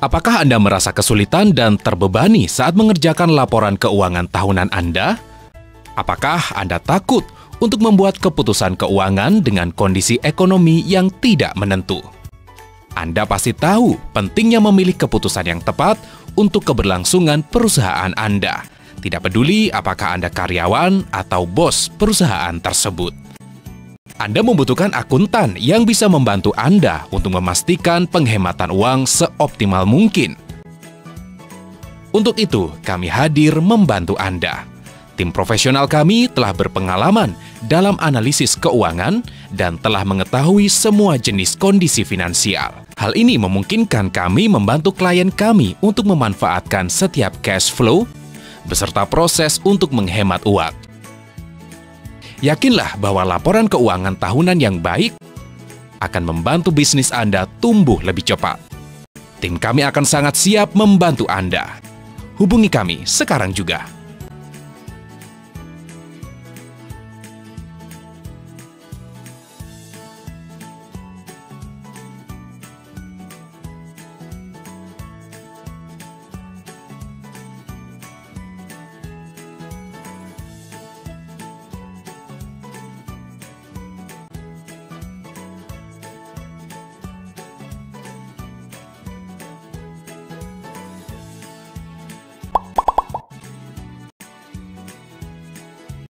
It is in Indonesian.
Apakah Anda merasa kesulitan dan terbebani saat mengerjakan laporan keuangan tahunan Anda? Apakah Anda takut untuk membuat keputusan keuangan dengan kondisi ekonomi yang tidak menentu? Anda pasti tahu pentingnya memilih keputusan yang tepat untuk keberlangsungan perusahaan Anda. Tidak peduli apakah Anda karyawan atau bos perusahaan tersebut. Anda membutuhkan akuntan yang bisa membantu Anda untuk memastikan penghematan uang seoptimal mungkin. Untuk itu, kami hadir membantu Anda. Tim profesional kami telah berpengalaman dalam analisis keuangan dan telah mengetahui semua jenis kondisi finansial. Hal ini memungkinkan kami membantu klien kami untuk memanfaatkan setiap cash flow beserta proses untuk menghemat uang. Yakinlah bahwa laporan keuangan tahunan yang baik akan membantu bisnis Anda tumbuh lebih cepat. Tim kami akan sangat siap membantu Anda. Hubungi kami sekarang juga.